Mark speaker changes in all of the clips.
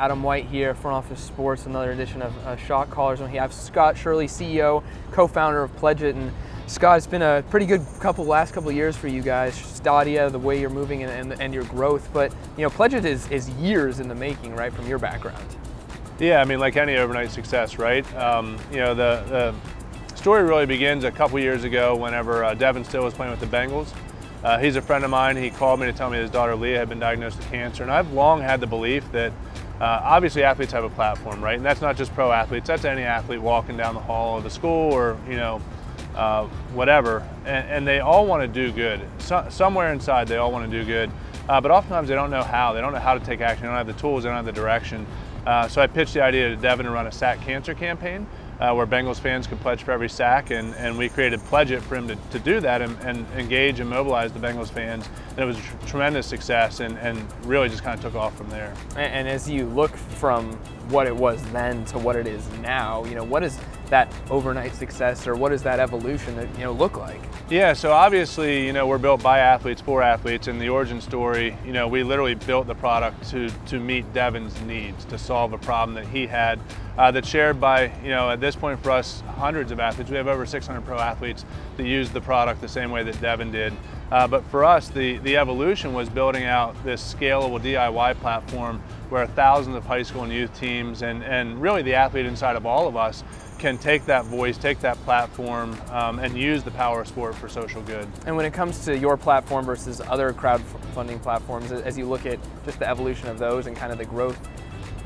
Speaker 1: Adam White here, Front Office Sports, another edition of uh, Shot Callers. And we have Scott Shirley, CEO, co-founder of Pledge It. And Scott, it's been a pretty good couple last couple years for you guys. Stadia, the way you're moving and, and, and your growth. But you know, Pledge It is, is years in the making, right, from your background.
Speaker 2: Yeah, I mean, like any overnight success, right? Um, you know, the, the story really begins a couple years ago whenever uh, Devon Still was playing with the Bengals. Uh, he's a friend of mine. He called me to tell me his daughter Leah had been diagnosed with cancer. And I've long had the belief that uh, obviously, athletes have a platform, right? And that's not just pro athletes. That's any athlete walking down the hall of the school or you know, uh, whatever. And, and, they all want to do good. So, somewhere inside, they all want to do good. Uh, but oftentimes, they don't know how. They don't know how to take action. They don't have the tools. They don't have the direction. Uh, so I pitched the idea to Devon to run a sack cancer campaign uh, where Bengals fans could pledge for every sack, and, and we created Pledge It for him to, to do that and, and engage and mobilize the Bengals fans. And it was a tr tremendous success and, and really just kind of took off from there.
Speaker 1: And, and as you look from what it was then to what it is now, you know, what is that overnight success or what does that evolution you know look like?
Speaker 2: Yeah, so obviously, you know, we're built by athletes for athletes and the origin story, you know, we literally built the product to to meet Devon's needs, to solve a problem that he had uh, that's shared by, you know, at this point for us, hundreds of athletes. We have over 600 pro athletes that use the product the same way that Devin did. Uh, but for us, the, the evolution was building out this scalable DIY platform where thousands of high school and youth teams and, and really the athlete inside of all of us can take that voice, take that platform, um, and use the power of sport for social good.
Speaker 1: And when it comes to your platform versus other crowdfunding platforms, as you look at just the evolution of those and kind of the growth,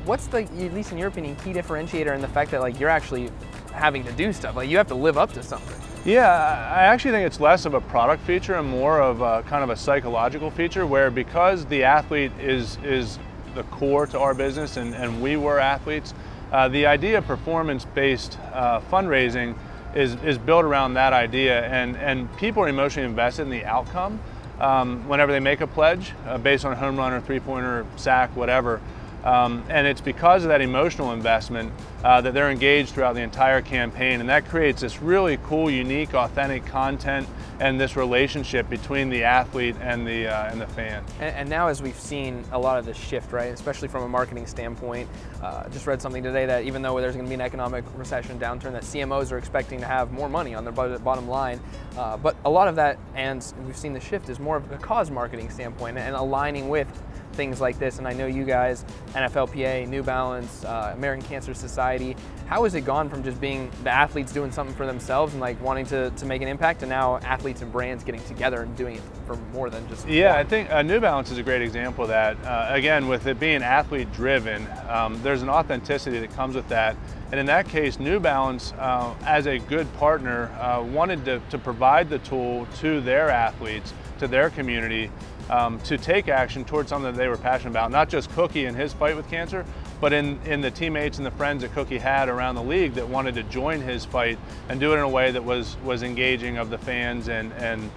Speaker 1: what's the, at least in your opinion, key differentiator in the fact that like you're actually having to do stuff? Like you have to live up to something.
Speaker 2: Yeah, I actually think it's less of a product feature and more of a, kind of a psychological feature where because the athlete is, is the core to our business and, and we were athletes, uh, the idea of performance-based uh, fundraising is, is built around that idea and, and people are emotionally invested in the outcome um, whenever they make a pledge uh, based on a home run or three-pointer, sack, whatever. Um, and it's because of that emotional investment uh, that they're engaged throughout the entire campaign. And that creates this really cool, unique, authentic content and this relationship between the athlete and the, uh, and the fan.
Speaker 1: And, and, now as we've seen a lot of this shift, right, especially from a marketing standpoint, uh, just read something today that even though there's going to be an economic recession downturn, that CMOs are expecting to have more money on their bottom line. Uh, but a lot of that, and we've seen the shift, is more of a cause marketing standpoint and aligning with things like this. And I know you guys, NFLPA, New Balance, uh, American Cancer Society, how has it gone from just being the athletes doing something for themselves and like wanting to, to make an impact to now athletes and brands getting together and doing it for more than just
Speaker 2: Yeah, one? I think uh, New Balance is a great example of that. Uh, again, with it being athlete driven, um, there's an authenticity that comes with that. And in that case, New Balance, uh, as a good partner, uh, wanted to, to provide the tool to their athletes, to their community, um, to take action towards something that they were passionate about. Not just Cookie and his fight with cancer, but in, in the teammates and the friends that Cookie had around the league that wanted to join his fight and do it in a way that was, was engaging of the fans. And, and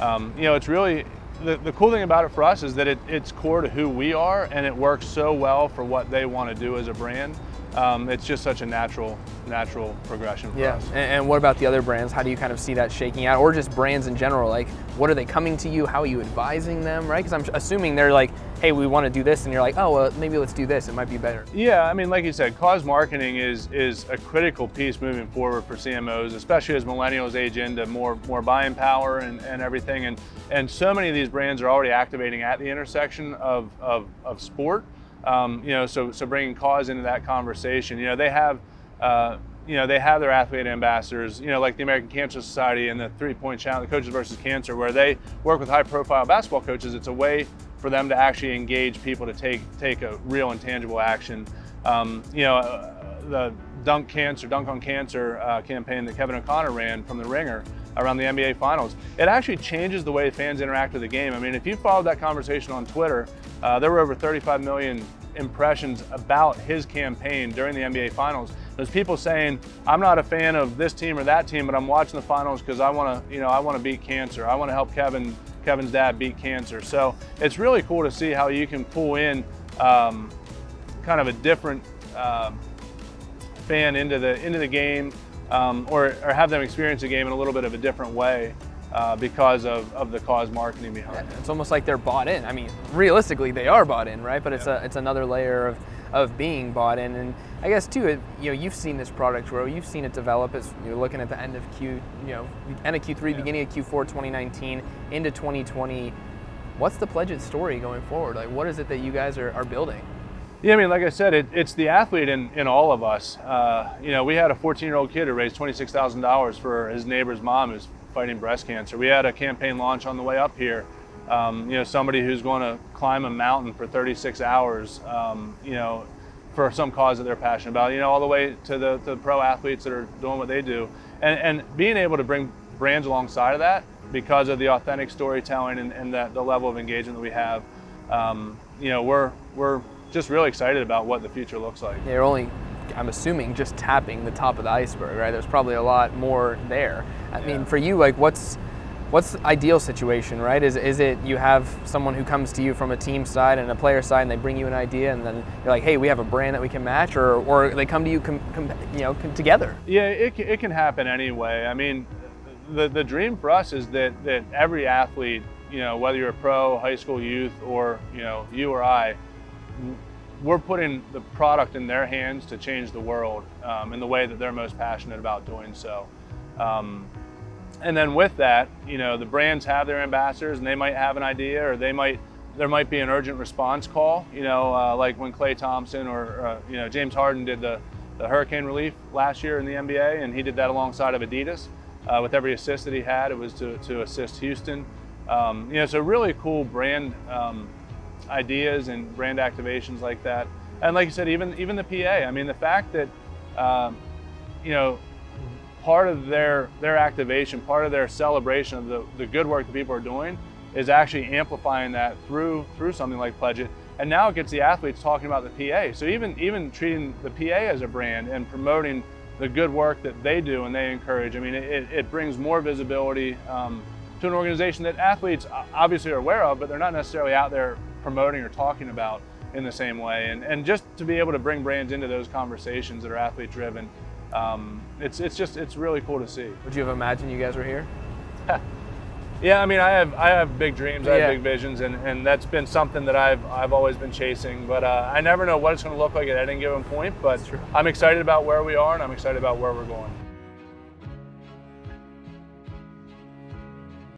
Speaker 2: um, you know, it's really, the, the cool thing about it for us is that it, it's core to who we are and it works so well for what they want to do as a brand um, it's just such a natural natural progression for
Speaker 1: yeah.
Speaker 2: us.
Speaker 1: And, and what about the other brands? How do you kind of see that shaking out, or just brands in general? Like, what are they coming to you? How are you advising them? Right? Because I'm assuming they're like, hey, we want to do this, and you're like, oh, well, maybe let's do this. It might be better.
Speaker 2: Yeah, I mean, like you said, cause marketing is is a critical piece moving forward for CMOs, especially as millennials age into more more buying power and, and everything. And and so many of these brands are already activating at the intersection of of, of sport um, you know, so so bringing cause into that conversation. You know, they have. Uh, you know, they have their athlete ambassadors, you know, like the American Cancer Society and the three point challenge, the Coaches versus Cancer, where they work with high profile basketball coaches. It's a way for them to actually engage people to take, take a real and tangible action. Um, you know, uh, the Dunk Cancer, Dunk on Cancer uh, campaign that Kevin O'Connor ran from the Ringer around the NBA Finals. It actually changes the way fans interact with the game. I mean, if you followed that conversation on Twitter, uh, there were over 35 million impressions about his campaign during the NBA Finals. There's people saying, "I'm not a fan of this team or that team, but I'm watching the finals because I want to, you know, I want to beat cancer. I want to help Kevin, Kevin's dad beat cancer." So it's really cool to see how you can pull in um, kind of a different uh, fan into the into the game, um, or, or have them experience the game in a little bit of a different way uh, because of, of the cause marketing behind
Speaker 1: it. It's almost like they're bought in. I mean, realistically, they are bought in, right? But it's, yeah. a, it's another layer of of being bought in. And I guess too, it, you know, you've seen this product grow, you've seen it develop. As you're looking at the end of Q, you know, end of Q3, yeah. beginning of Q4, 2019 into 2020. What's the Pledge It story going forward? Like, what is it that you guys are, are building?
Speaker 2: Yeah, I mean, like I said, it, it's the athlete in, in all of us. Uh, you know, we had a 14 year old kid who raised $26,000 for his neighbor's mom who's fighting breast cancer. We had a campaign launch on the way up here. Um, you know, somebody who's going to climb a mountain for 36 hours, um, you know, for some cause that they're passionate about, you know, all the way to the, to the pro athletes that are doing what they do. And, and being able to bring brands alongside of that because of the authentic storytelling and, and that, the level of engagement that we have, um, you know, we're, we're just really excited about what the future looks like.
Speaker 1: You're only, I'm assuming, just tapping the top of the iceberg, right? There's probably a lot more there. I yeah. mean, for you, like, what's what's the ideal situation, right? Is, is it you have someone who comes to you from a team side and a player side, and they bring you an idea, and then you're like, hey, we have a brand that we can match, or, or they come to you, com, com, you know, together?
Speaker 2: Yeah, it, it can happen anyway. I mean, the, the dream for us is that, that every athlete, you know, whether you're a pro, high school youth, or, you know, you or I, we're putting the product in their hands to change the world um, in the way that they're most passionate about doing so. Um, and then with that, you know, the brands have their ambassadors and they might have an idea or they might, there might be an urgent response call, you know, uh, like when Klay Thompson or, uh, you know, James Harden did the, the hurricane relief last year in the NBA and he did that alongside of Adidas. Uh, with every assist that he had, it was to, to assist Houston. Um, you know, it's a really cool brand um, ideas and brand activations like that. And like you said, even even the PA. I mean, the fact that um, you know part of their their activation, part of their celebration of the, the good work that people are doing is actually amplifying that through through something like Pledge It. And now it gets the athletes talking about the PA. So even even treating the PA as a brand and promoting the good work that they do and they encourage. I mean, it, it brings more visibility um, to an organization that athletes obviously are aware of, but they're not necessarily out there promoting or talking about in the same way. And, and just to be able to bring brands into those conversations that are athlete driven, um, it's, it's just, it's really cool to see.
Speaker 1: Would you have imagined you guys were here?
Speaker 2: yeah, I mean, I have, I have big dreams, I have yeah. big visions, and, and that's been something that I've, I've always been chasing. But uh, I never know what it's going to look like at any given point. But I'm excited about where we are, and I'm excited about where we're going.